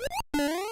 you